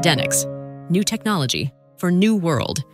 Denix, New technology for new world.